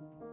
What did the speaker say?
you.